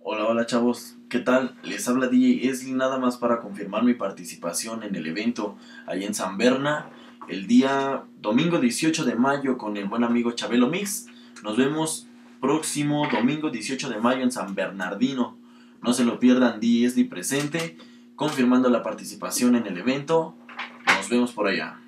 Hola, hola chavos, ¿qué tal? Les habla DJ Esli nada más para confirmar mi participación en el evento allá en San Berna el día domingo 18 de mayo con el buen amigo Chabelo Mix. Nos vemos próximo domingo 18 de mayo en San Bernardino. No se lo pierdan, DJ Esli presente, confirmando la participación en el evento. Nos vemos por allá.